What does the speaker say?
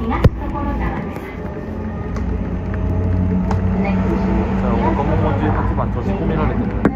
東所沢です。若者も18番閉じ込められてる。